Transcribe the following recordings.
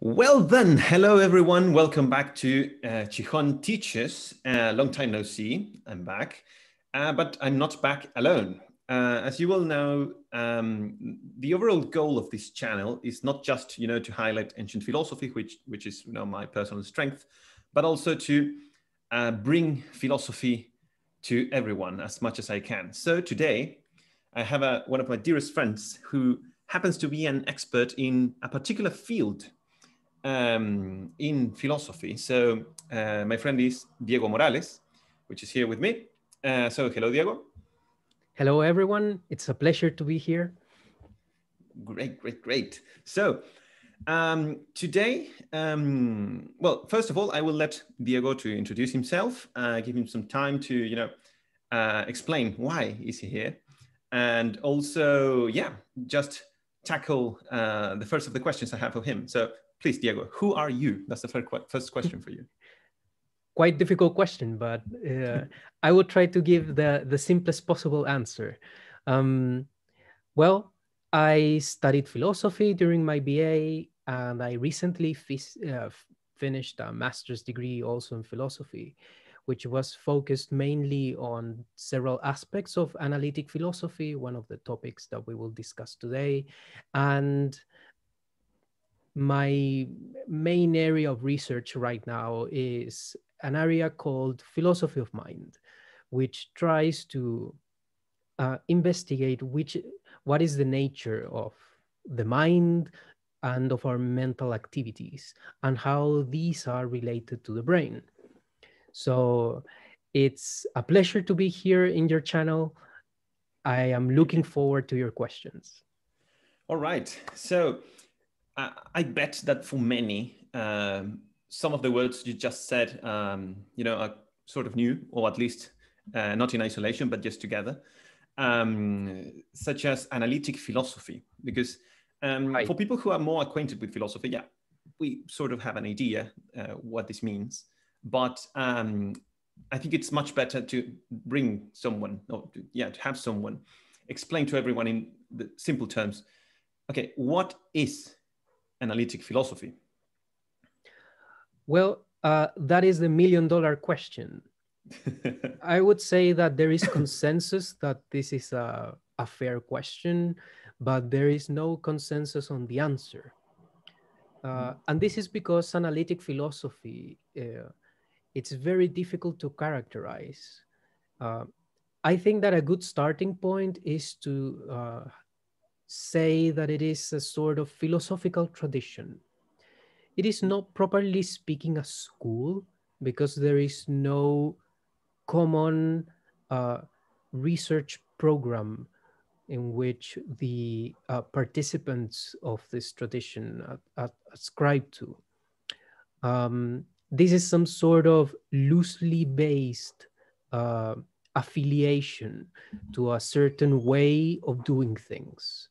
Well then, hello everyone. Welcome back to uh, Chihon Teaches. Uh, long time no see. I'm back, uh, but I'm not back alone. Uh, as you all know, um, the overall goal of this channel is not just you know to highlight ancient philosophy, which which is you know my personal strength, but also to uh, bring philosophy to everyone as much as I can. So today, I have a, one of my dearest friends who happens to be an expert in a particular field um, in philosophy. So uh, my friend is Diego Morales, which is here with me. Uh, so hello, Diego. Hello, everyone. It's a pleasure to be here. Great, great, great. So um, today, um, well, first of all, I will let Diego to introduce himself, uh, give him some time to, you know, uh, explain why is he here, and also, yeah, just tackle uh, the first of the questions I have for him. So please, Diego, who are you? That's the first question for you. Quite difficult question, but uh, I will try to give the, the simplest possible answer. Um, well, I studied philosophy during my BA, and I recently uh, finished a master's degree also in philosophy, which was focused mainly on several aspects of analytic philosophy, one of the topics that we will discuss today. And my main area of research right now is an area called philosophy of mind, which tries to uh, investigate which what is the nature of the mind and of our mental activities and how these are related to the brain. So it's a pleasure to be here in your channel. I am looking forward to your questions. All right. So I, bet that for many, um, some of the words you just said, um, you know, are sort of new, or at least uh, not in isolation, but just together, um, such as analytic philosophy. Because um, for people who are more acquainted with philosophy, yeah, we sort of have an idea uh, what this means. But um, I think it's much better to bring someone, or to, yeah, to have someone explain to everyone in the simple terms. Okay, what is analytic philosophy? Well, uh, that is the million dollar question. I would say that there is consensus that this is a, a fair question, but there is no consensus on the answer. Uh, hmm. and this is because analytic philosophy, uh, it's very difficult to characterize. Uh, I think that a good starting point is to uh, say that it is a sort of philosophical tradition. It is not properly speaking a school because there is no common uh, research program in which the uh, participants of this tradition ascribe to. Um, this is some sort of loosely based uh, affiliation to a certain way of doing things.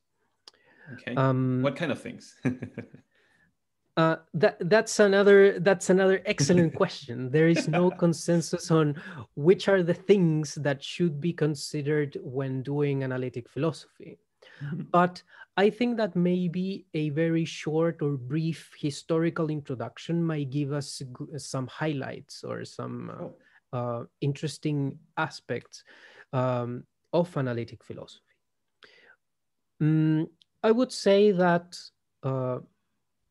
Okay. Um, what kind of things? uh, that that's another that's another excellent question. There is no consensus on which are the things that should be considered when doing analytic philosophy. Mm-hmm. But I think that maybe a very short or brief historical introduction might give us some highlights or some uh, oh. uh, interesting aspects um, of analytic philosophy. Mm, I would say that uh,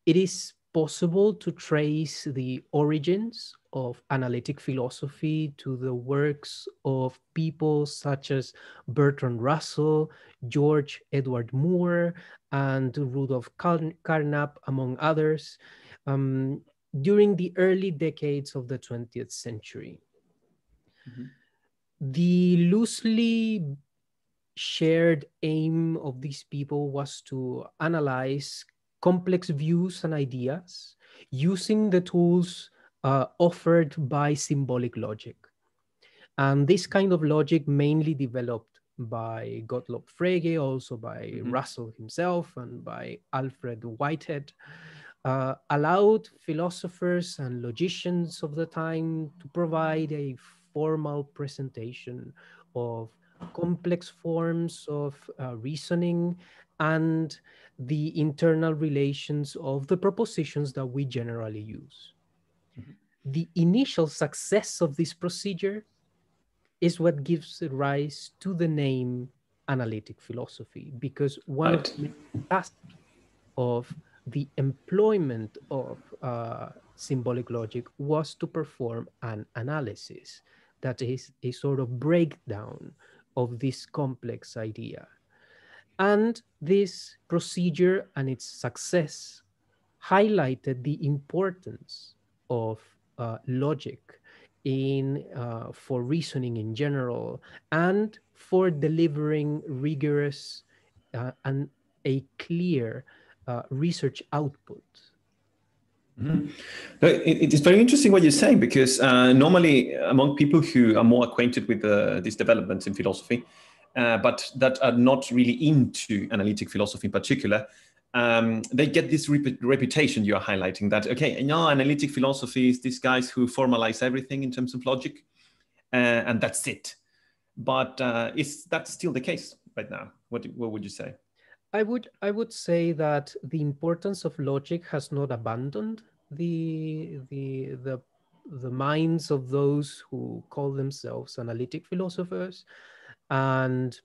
it is possible to trace the origins of analytic philosophy to the works of people such as Bertrand Russell, George Edward Moore, and Rudolf Carnap, among others, um, during the early decades of the 20th century. Mm-hmm. The loosely shared aim of these people was to analyze complex views and ideas using the tools uh, offered by symbolic logic. And this kind of logic mainly developed by Gottlob Frege, also by mm-hmm. Russell himself and by Alfred Whitehead, uh, allowed philosophers and logicians of the time to provide a formal presentation of complex forms of uh, reasoning and the internal relations of the propositions that we generally use. Mm-hmm. The initial success of this procedure is what gives rise to the name analytic philosophy, because one right. of the tasks of the employment of uh, symbolic logic was to perform an analysis that is a sort of breakdown of this complex idea. And this procedure and its success highlighted the importance of uh, logic in uh, for reasoning in general and for delivering rigorous uh, and a clear uh, research output. Mm-hmm. It, it is very interesting what you're saying because uh, normally among people who are more acquainted with uh, these developments in philosophy, uh, but that are not really into analytic philosophy in particular, um, they get this rep- reputation you are highlighting that okay, you know, analytic philosophy is these guys who formalize everything in terms of logic, uh, and that's it. But uh, is that still the case right now? What what would you say? I would I would say that the importance of logic has not abandoned the the the the minds of those who call themselves analytic philosophers and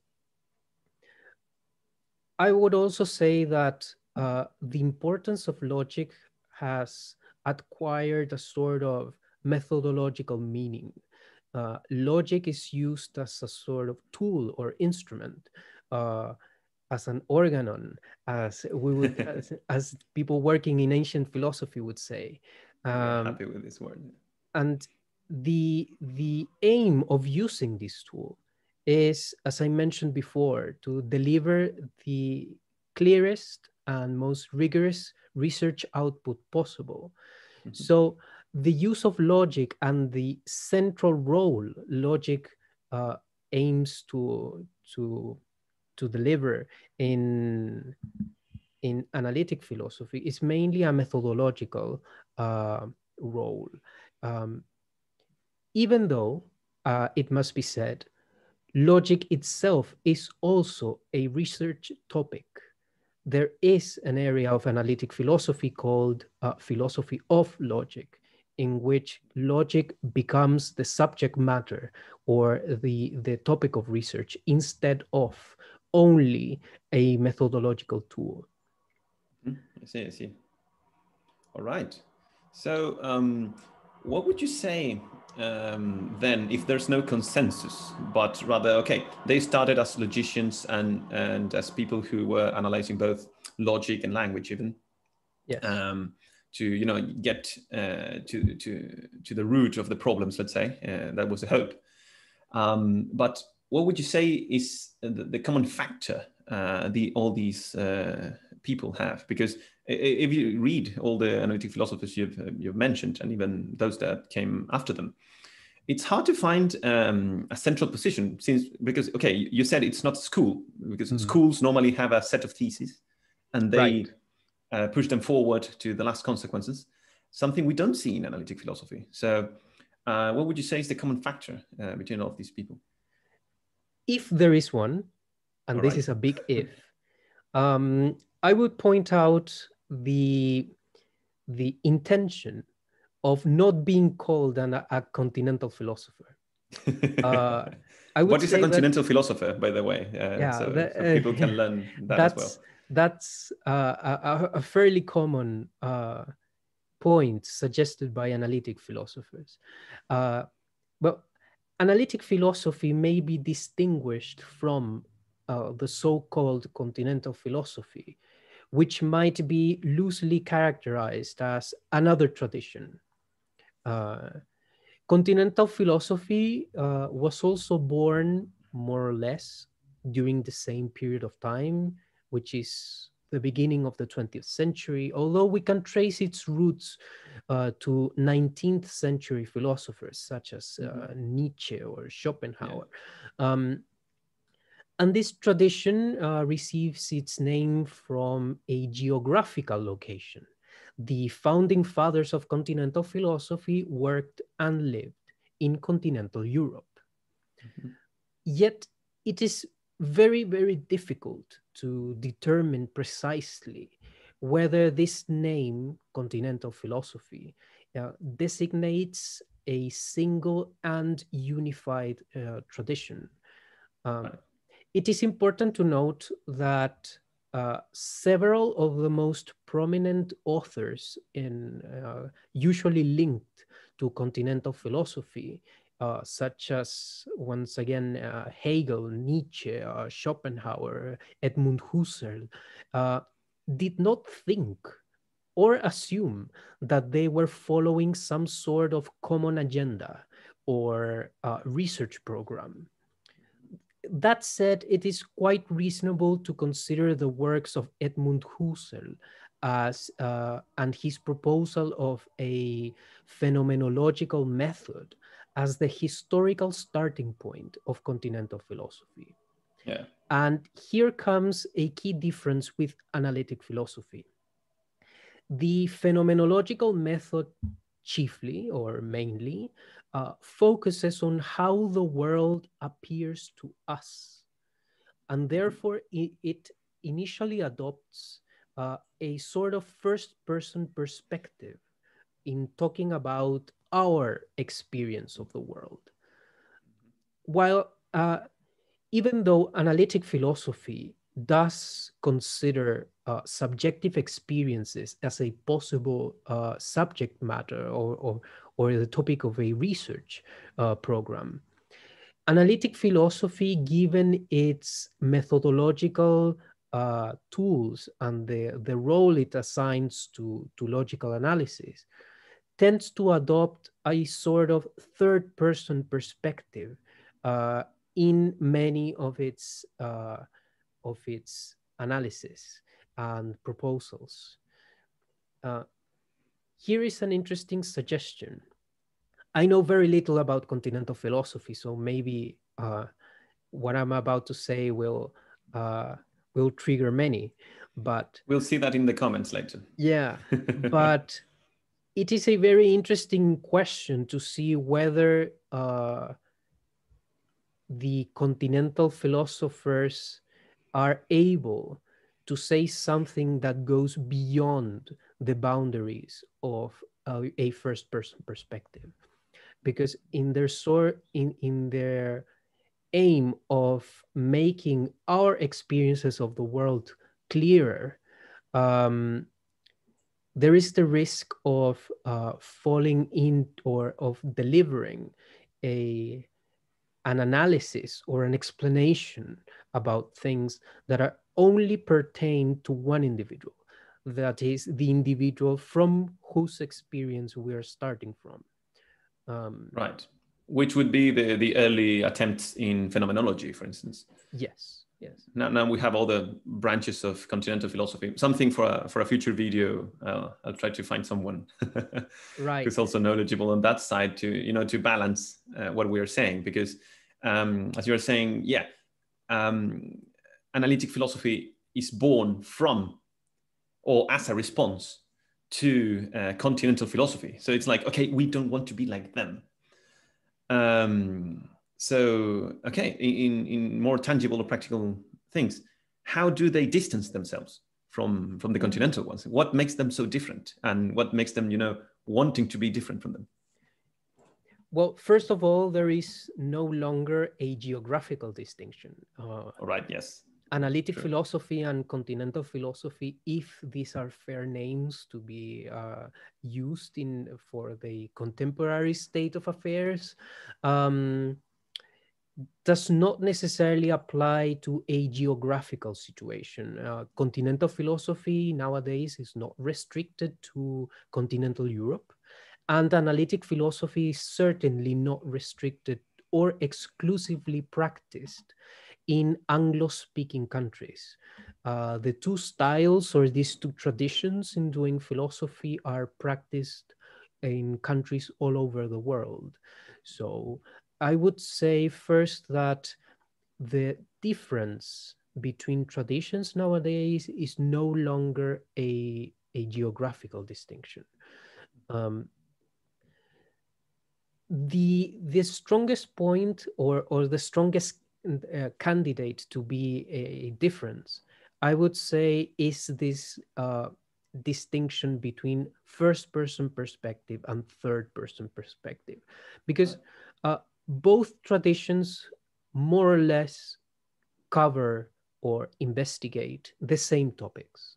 I would also say that uh, the importance of logic has acquired a sort of methodological meaning. Uh, logic is used as a sort of tool or instrument uh, as an organon, as we would, as, as, people working in ancient philosophy would say. Um, happy with this word. And the the aim of using this tool is, as I mentioned before, to deliver the clearest and most rigorous research output possible. Mm-hmm. So the use of logic and the central role logic uh, aims to to to deliver in in analytic philosophy is mainly a methodological uh, role. Um, even though uh, it must be said, logic itself is also a research topic. There is an area of analytic philosophy called uh, philosophy of logic, in which logic becomes the subject matter or the, the topic of research instead of only a methodological tool. Hmm, I see, I see. All right. So, um, what would you say um, then if there's no consensus, but rather, okay, they started as logicians and, and as people who were analyzing both logic and language, even. Yes. Um, to you know get uh, to to to the root of the problems let's say uh, that was the hope um, but what would you say is the, the common factor uh, the all these uh, people have? Because if you read all the analytic philosophers you've you've mentioned, and even those that came after them, it's hard to find um, a central position since because okay, you said it's not school because mm-hmm. schools normally have a set of theses, and they right. uh, push them forward to the last consequences. Something we don't see in analytic philosophy. So, uh, what would you say is the common factor uh, between all of these people? If there is one, and All this right. is a big if, um, I would point out the the intention of not being called an, a continental philosopher. Uh, I would what is a continental that, philosopher, by the way? Uh, yeah, so, that, so, people can learn that that's, as well. That's uh, a, a, fairly common uh, point suggested by analytic philosophers. Uh, but analytic philosophy may be distinguished from uh, the so-called continental philosophy, which might be loosely characterized as another tradition. Uh, continental philosophy uh, was also born more or less during the same period of time, which is the beginning of the 20th century, although we can trace its roots uh, to 19th century philosophers such as uh, mm-hmm. Nietzsche or Schopenhauer. Yeah. Um, and this tradition uh, receives its name from a geographical location. The founding fathers of continental philosophy worked and lived in continental Europe. Mm-hmm. Yet it is very, very difficult to determine precisely whether this name, continental philosophy, uh, designates a single and unified uh, tradition. Um. It is important to note that uh, several of the most prominent authors in uh, usually linked to continental philosophy, uh, such as once again uh, Hegel, Nietzsche, uh, Schopenhauer, Edmund Husserl, uh, did not think or assume that they were following some sort of common agenda or research program. That said, it is quite reasonable to consider the works of Edmund Husserl as uh, and his proposal of a phenomenological method as the historical starting point of continental philosophy. Yeah. And here comes a key difference with analytic philosophy. The phenomenological method chiefly or mainly uh, focuses on how the world appears to us. And therefore, it, it initially adopts uh, a sort of first person perspective in talking about our experience of the world. While uh, even though analytic philosophy does consider uh, subjective experiences as a possible uh, subject matter or, or, or the topic of a research uh, program. Analytic philosophy, given its methodological uh, tools and the, the role it assigns to, to logical analysis, tends to adopt a sort of third person perspective uh, in many of its, uh, of its analysis and proposals. Uh, here is an interesting suggestion. I know very little about continental philosophy, so maybe uh, what I'm about to say will uh, will trigger many. But we'll see that in the comments later. Yeah, but it is a very interesting question to see whether uh, the continental philosophers are able to say something that goes beyond the boundaries of a, a first person perspective. Because in their sort in in their aim of making our experiences of the world clearer um, there is the risk of uh, falling in or of delivering a an analysis or an explanation about things that are only pertain to one individual that is the individual from whose experience we are starting from. Um, right. Which would be the, the early attempts in phenomenology, for instance. Yes. Yes. Now, now we have all the branches of continental philosophy. Something for a, for a future video. Uh, I'll try to find someone right. who's also knowledgeable on that side to you know to balance uh, what we are saying. Because um, as you are saying, yeah, um, analytic philosophy is born from or as a response to uh, continental philosophy. So it's like, okay, we don't want to be like them. Um, so, okay, in, in more tangible or practical things, how do they distance themselves from, from the continental ones? What makes them so different? And what makes them, you know, wanting to be different from them? Well, first of all, there is no longer a geographical distinction. Uh, all right, yes analytic sure. philosophy and continental philosophy, if these are fair names to be uh, used in for the contemporary state of affairs, um, does not necessarily apply to a geographical situation. Uh, continental philosophy nowadays is not restricted to continental Europe, and analytic philosophy is certainly not restricted or exclusively practiced in Anglo-speaking countries. Uh, the two styles or these two traditions in doing philosophy are practiced in countries all over the world. So I would say first that the difference between traditions nowadays is no longer a, a geographical distinction. Um, the the strongest point or or the strongest uh, candidate to be a difference, I would say is this uh, distinction between first person perspective and third person perspective, because uh, both traditions more or less cover or investigate the same topics.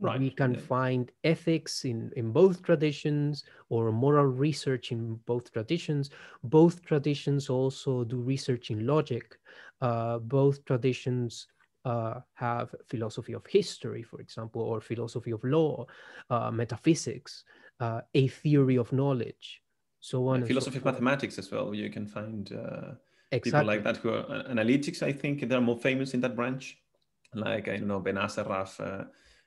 Right. We can yeah. find ethics in, in both traditions or moral research in both traditions. Both traditions also do research in logic. Uh, both traditions uh, have philosophy of history, for example, or philosophy of law, uh, metaphysics, uh, a theory of knowledge, so on. Yeah, philosophy so of mathematics as well. You can find exactly. Uh, people like that who are uh, analytics. I think they're more famous in that branch, like I don't know Benacerraf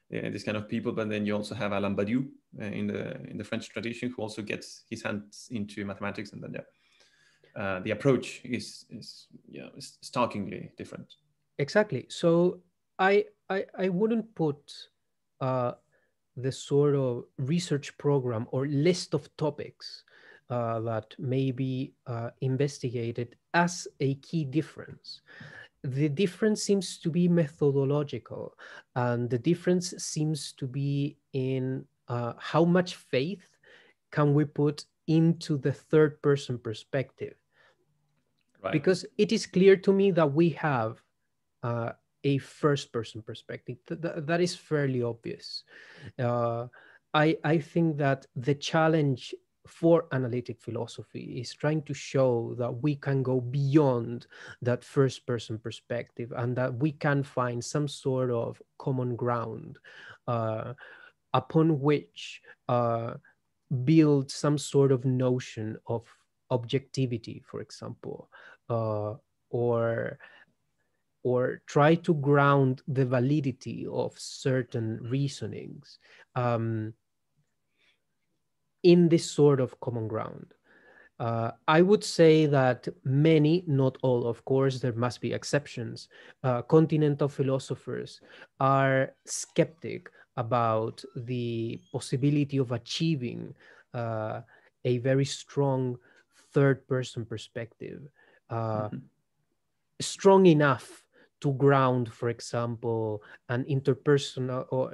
yeah, this kind of people. But then you also have Alain Badiou uh, in the in the French tradition, who also gets his hands into mathematics, and then yeah, uh, the approach is is yeah is starkly different. Exactly. So I I I wouldn't put uh, the sort of research program or list of topics uh, that may be uh, investigated as a key difference. The difference seems to be methodological and the difference seems to be in uh, how much faith can we put into the third person perspective. Right. because it is clear to me that we have uh, a first person perspective. Th- th- that is fairly obvious. Uh, I, I think that the challenge for analytic philosophy is trying to show that we can go beyond that first person perspective and that we can find some sort of common ground uh, upon which uh, build some sort of notion of objectivity for example uh, or or try to ground the validity of certain reasonings. Um, in this sort of common ground. Uh, I would say that many, not all, of course, there must be exceptions, uh, continental philosophers are skeptic about the possibility of achieving uh, a very strong third person perspective, uh, mm-hmm. strong enough to ground, for example, an interpersonal or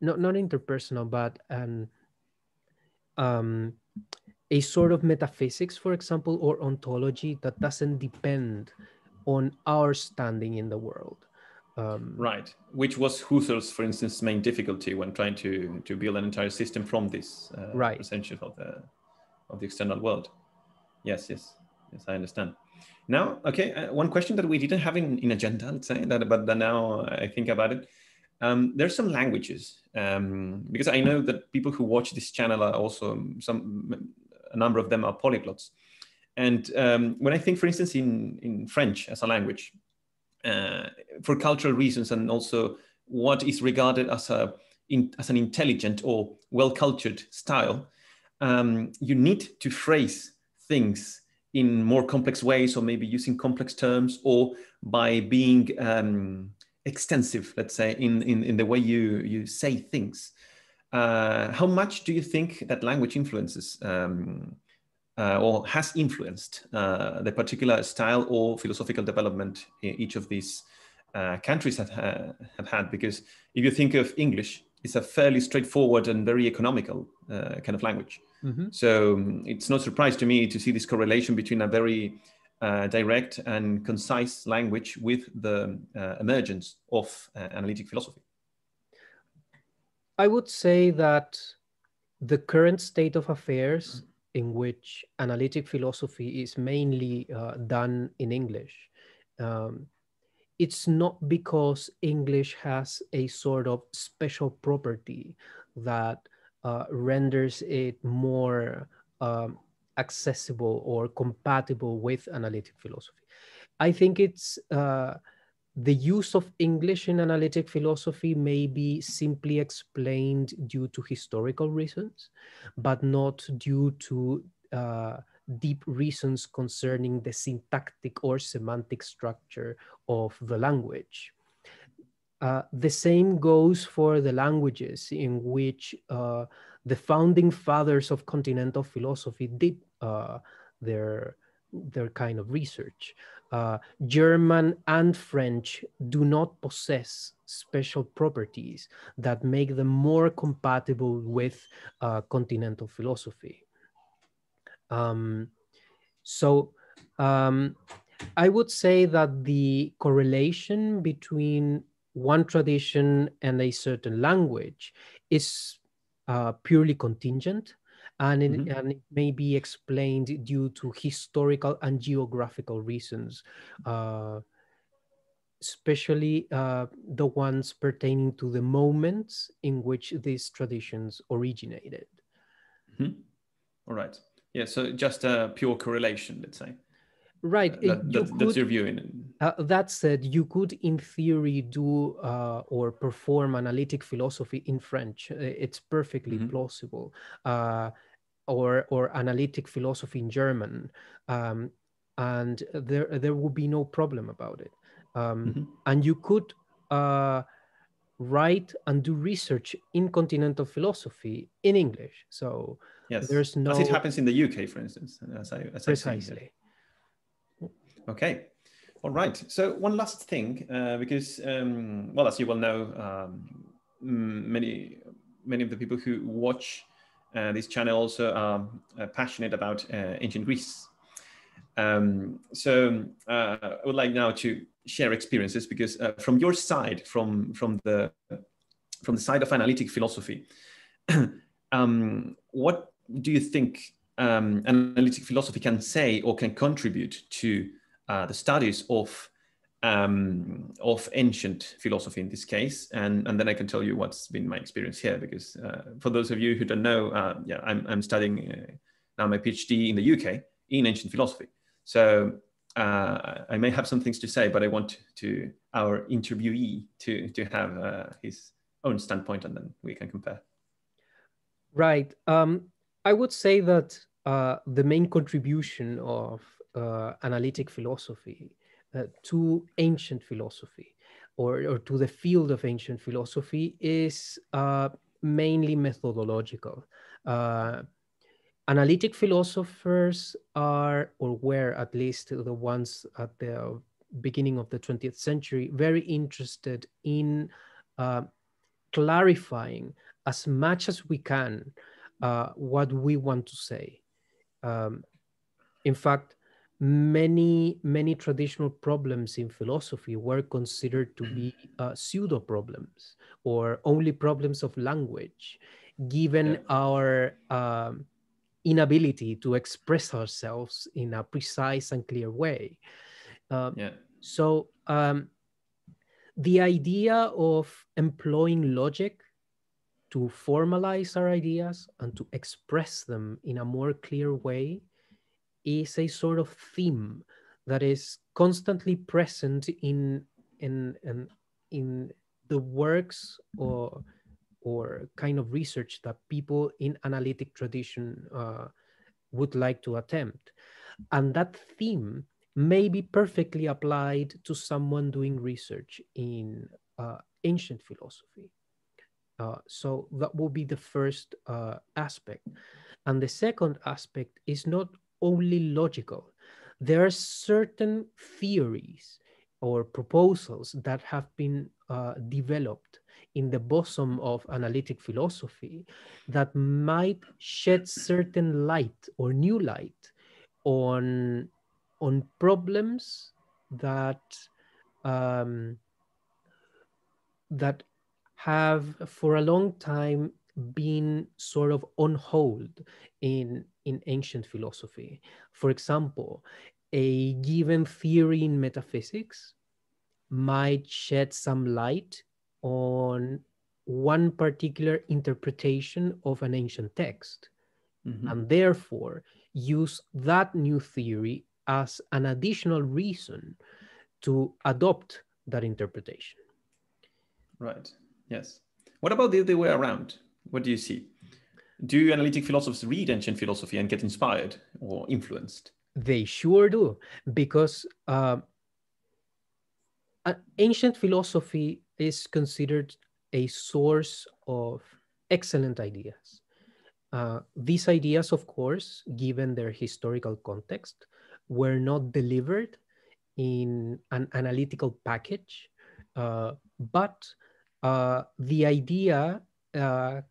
not, not interpersonal, but an um, a sort of metaphysics, for example, or ontology that doesn't depend on our standing in the world. Um, right, which was Husserl's, for instance, main difficulty when trying to to build an entire system from this uh, right. essential of the of the external world. Yes, yes, yes, I understand. Now, okay, uh, one question that we didn't have in, in agenda, let's say that, but now I think about it. Um, there's some languages um, because I know that people who watch this channel are also some a number of them are polyglots. And um, when I think, for instance, in in French as a language, uh, for cultural reasons and also what is regarded as a in, as an intelligent or well cultured style, um, you need to phrase things in more complex ways, or maybe using complex terms, or by being um, extensive, let's say, in, in, in the way you, you say things. Uh, how much do you think that language influences um, uh, or has influenced uh, the particular style or philosophical development in each of these uh, countries have, have had? Because if you think of English, it's a fairly straightforward and very economical uh, kind of language. Mm-hmm. So um, it's no surprise to me to see this correlation between a very uh, direct and concise language with the uh, emergence of uh, analytic philosophy? I would say that the current state of affairs in which analytic philosophy is mainly uh, done in English, um, it's not because English has a sort of special property that uh, renders it more um, accessible or compatible with analytic philosophy. I think it's uh, the use of English in analytic philosophy may be simply explained due to historical reasons, but not due to uh, deep reasons concerning the syntactic or semantic structure of the language. Uh, the same goes for the languages in which uh, the founding fathers of continental philosophy did uh, their their kind of research. uh, German and French do not possess special properties that make them more compatible with uh, continental philosophy. Um, so um, I would say that the correlation between one tradition and a certain language is uh, purely contingent and it, mm-hmm. and it may be explained due to historical and geographical reasons, uh, especially uh, the ones pertaining to the moments in which these traditions originated. Mm-hmm. All right. Yeah, so just a pure correlation, let's say. Right. That, that, could, that's your view. In... Uh, that said, you could, in theory, do uh, or perform analytic philosophy in French. It's perfectly mm-hmm. plausible. Uh, or or analytic philosophy in German, um, and there there would be no problem about it. Um, mm-hmm. And you could uh, write and do research in continental philosophy in English. So yes, there's no. As it happens in the UK, for instance, as I as precisely. Okay. All right. So one last thing, uh, because um, well, as you well know, um, many many of the people who watch uh, this channel also are uh, passionate about uh, ancient Greece. Um, so uh, I would like now to share experiences because uh, from your side, from from the from the side of analytic philosophy, um, what do you think um, analytic philosophy can say or can contribute to uh, the studies of um, of ancient philosophy in this case, and and then I can tell you what's been my experience here. Because uh, for those of you who don't know, uh, yeah, I'm I'm studying uh, now my PhD in the UK in ancient philosophy. So uh, I may have some things to say, but I want to our interviewee to to have his own standpoint, and then we can compare. Right. Um, I would say that uh, the main contribution of analytic philosophy uh, to ancient philosophy or, or to the field of ancient philosophy is uh, mainly methodological. Uh, analytic philosophers are, or were at least the ones at the beginning of the 20th century, very interested in uh, clarifying as much as we can uh, what we want to say. Um, in fact, many many traditional problems in philosophy were considered to be uh, pseudo problems or only problems of language given yeah. our um, inability to express ourselves in a precise and clear way uh, yeah. so um, the idea of employing logic to formalize our ideas and to express them in a more clear way is a sort of theme that is constantly present in in in, in the works or or kind of research that people in analytic tradition uh, would like to attempt. And that theme may be perfectly applied to someone doing research in uh, ancient philosophy uh, so that will be the first uh, aspect and the second aspect is not only logical. There are certain theories or proposals that have been uh, developed in the bosom of analytic philosophy that might shed certain light or new light on on problems that um, that have for a long time been sort of on hold in in ancient philosophy. For example, a given theory in metaphysics might shed some light on one particular interpretation of an ancient text mm-hmm. and therefore use that new theory as an additional reason to adopt that interpretation. Right. Yes. What about the other way around? What do you see? Do analytic philosophers read ancient philosophy and get inspired or influenced? They sure do, because uh, ancient philosophy is considered a source of excellent ideas. Uh, these ideas, of course, given their historical context, were not delivered in an analytical package, uh, but uh, the idea uh,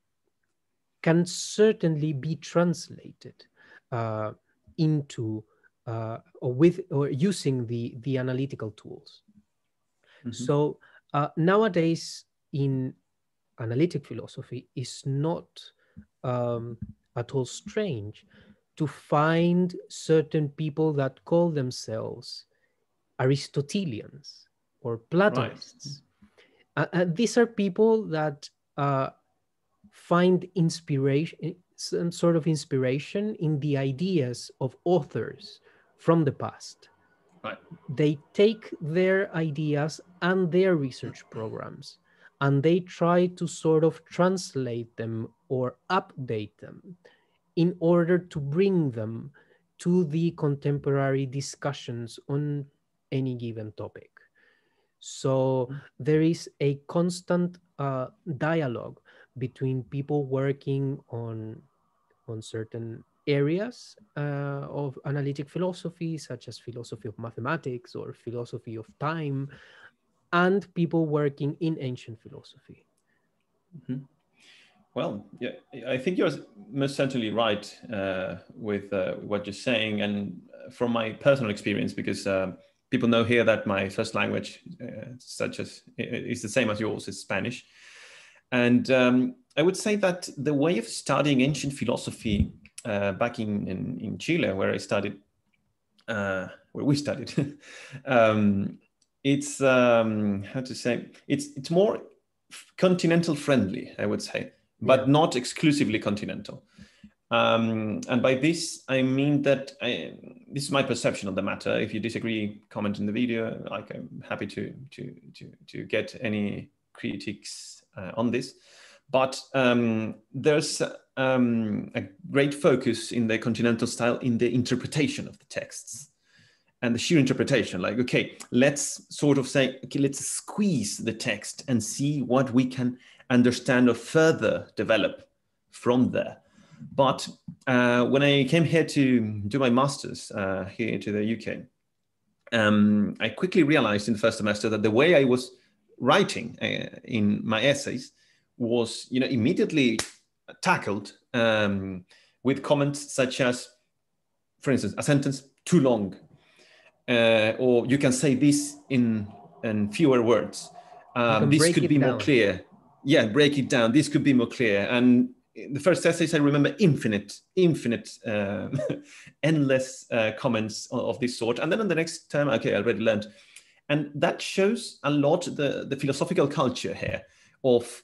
can certainly be translated uh, into uh, or with or using the the analytical tools. Mm-hmm. So uh, nowadays in analytic philosophy is not um, at all strange to find certain people that call themselves Aristotelians or Platonists. Right. Uh, uh, these are people that uh, find inspiration, some sort of inspiration in the ideas of authors from the past. Right. They take their ideas and their research programs and they try to sort of translate them or update them in order to bring them to the contemporary discussions on any given topic. So there is a constant uh, dialogue between people working on on certain areas uh, of analytic philosophy, such as philosophy of mathematics or philosophy of time, and people working in ancient philosophy. Mm-hmm. Well, yeah, I think you're most certainly right uh, with uh, what you're saying, and from my personal experience, because uh, people know here that my first language, uh, such as is the same as yours, is Spanish, and um, I would say that the way of studying ancient philosophy uh, back in, in, in Chile, where I studied, uh, where we studied, um, it's um, how to say it's it's more continental friendly, I would say, but yeah. not exclusively continental. Um, and by this, I mean that I, this is my perception of the matter. If you disagree, comment in the video. Like I'm happy to to to to get any critiques uh, on this. But um, there's um, a great focus in the continental style in the interpretation of the texts and the sheer interpretation. Like, okay, let's sort of say, okay, let's squeeze the text and see what we can understand or further develop from there but uh, when I came here to do my master's uh, here to the UK, um, I quickly realized in the first semester that the way I was writing uh, in my essays was, you know, immediately tackled um, with comments such as, for instance, a sentence too long, uh, or you can say this in, in fewer words. Um, this could be down. more clear. Yeah, break it down. This could be more clear. And the first essays I remember infinite, infinite, uh, endless uh, comments of this sort. And then on the next term, okay, I already learned. And that shows a lot the, the philosophical culture here of,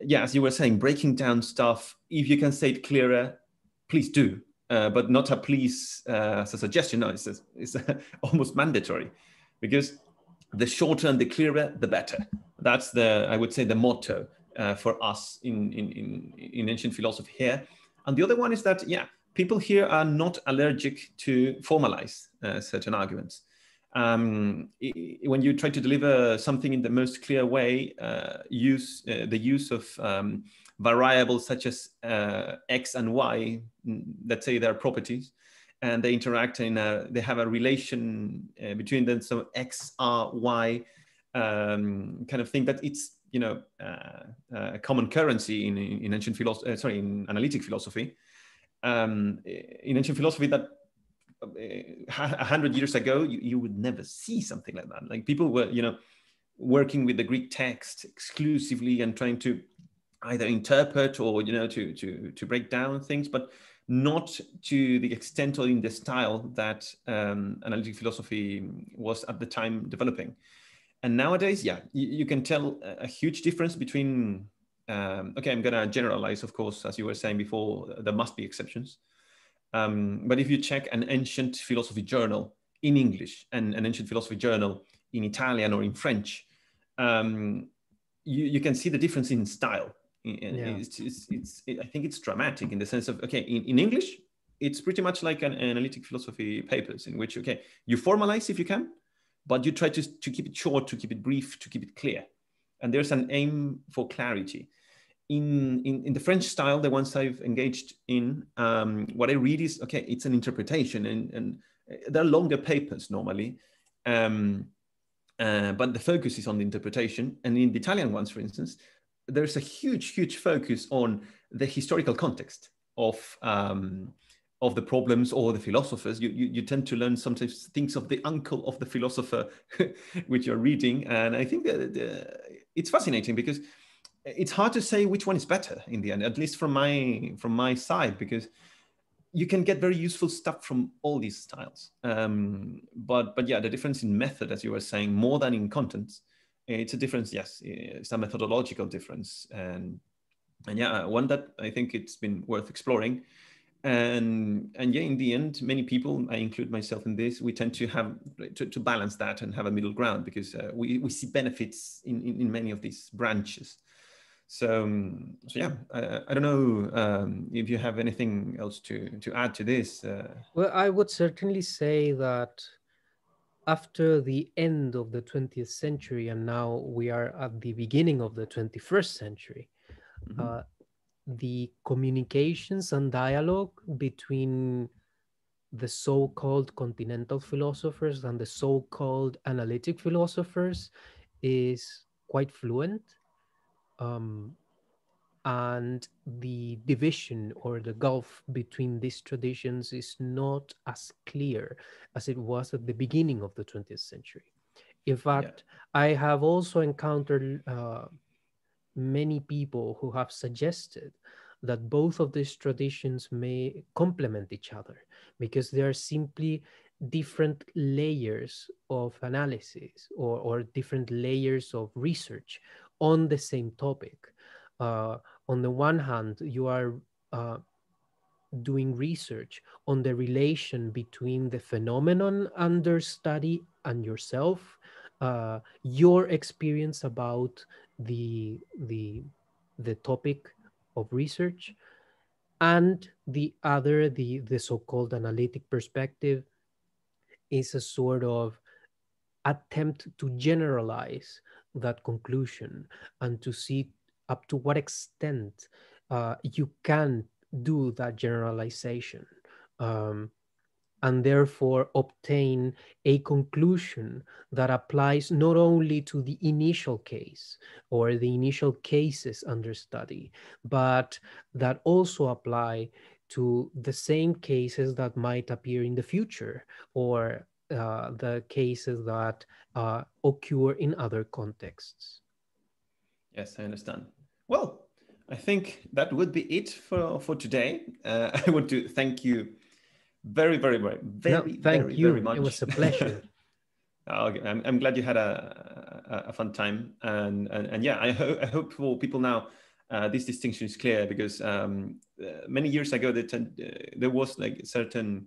yeah, as you were saying, breaking down stuff. If you can say it clearer, please do. Uh, but not a please uh, as a suggestion. No, it's, a, it's a, almost mandatory because the shorter and the clearer, the better. That's the, I would say, the motto uh, for us in, in, in, in ancient philosophy here. And the other one is that, yeah, people here are not allergic to formalize uh, certain arguments. Um, when you try to deliver something in the most clear way, uh, use uh, the use of um, variables such as uh, x and y, mm, let's say their properties, and they interact in a, they have a relation uh, between them, so x, r, y um, kind of thing, but it's you know uh, uh, a common currency in, in ancient philosophy uh, sorry in analytic philosophy. Um, in ancient philosophy that a hundred years ago you, you would never see something like that. Like people were you know working with the greek text exclusively and trying to either interpret or you know to to to break down things but not to the extent or in the style that um, analytic philosophy was at the time developing and nowadays yeah you, you can tell a, huge difference between um, okay i'm going to generalize of course as you were saying before there must be exceptions um, but if you check an ancient philosophy journal in english and an ancient philosophy journal in italian or in french um, you, you can see the difference in style yeah. it's, it's, it's it, i think it's dramatic in the sense of okay in, in english it's pretty much like an analytic philosophy papers in which okay you formalize if you can but you try to, to keep it short, to keep it brief, to keep it clear. And there's an aim for clarity. In, in, in the French style, the ones I've engaged in, um, what I read is, okay, it's an interpretation and, and there are longer papers normally. Um, uh, but the focus is on the interpretation. And in the Italian ones, for instance, there's a huge, huge focus on the historical context of um, of the problems or the philosophers. You, you, you tend to learn sometimes things of the uncle of the philosopher which you're reading, and I think that uh, it's fascinating because it's hard to say which one is better in the end, at least from my from my side, because you can get very useful stuff from all these styles. Um, but but yeah, the difference in method, as you were saying, more than in contents, it's a difference. Yes, it's a methodological difference, and and yeah, one that I think it's been worth exploring. And and yeah, in the end, many people, I include myself in this, we tend to have to, to balance that and have a middle ground because uh, we we see benefits in, in, in many of these branches. So, um, so yeah, I, I don't know um, if you have anything else to, to add to this. Uh... Well, I would certainly say that after the end of the 20th century, and now we are at the beginning of the 21st century, mm-hmm. uh, the communications and dialogue between the so-called continental philosophers and the so-called analytic philosophers is quite fluent um, and the division or the gulf between these traditions is not as clear as it was at the beginning of the 20th century. In fact, yeah. I have also encountered uh, many people who have suggested that both of these traditions may complement each other because they are simply different layers of analysis or, or different layers of research on the same topic. Uh, on the one hand, you are uh, doing research on the relation between the phenomenon under study and yourself, uh, your experience about the the the topic of research, and the other, the the so-called analytic perspective, is a sort of attempt to generalize that conclusion and to see up to what extent uh, you can do that generalization. Um, and therefore obtain a conclusion that applies not only to the initial case or the initial cases under study, but that also apply to the same cases that might appear in the future or uh, the cases that uh, occur in other contexts. Yes, I understand. Well, I think that would be it for, for today. Uh, I want to thank you very, very, very, very, no, thank very, you. very much. It was a pleasure. okay. I'm, I'm glad you had a, a, a fun time. And, and, and yeah, I, ho- I hope for people now, uh, this distinction is clear because um, uh, many years ago, there, tend, uh, there was like certain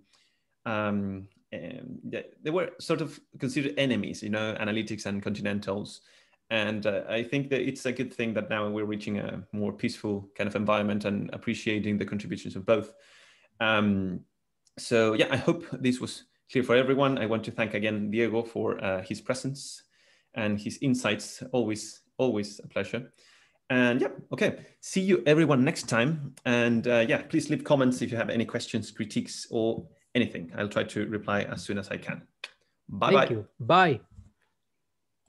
um, um, they were sort of considered enemies, you know, analytics and continentals. And uh, I think that it's a good thing that now we're reaching a more peaceful kind of environment and appreciating the contributions of both. Um, so yeah, I hope this was clear for everyone. I want to thank again Diego for uh, his presence and his insights. Always, always a pleasure. And yeah, okay. See you everyone next time. And uh, yeah, please leave comments if you have any questions, critiques, or anything. I'll try to reply as soon as I can. Bye Thank bye. you. Bye.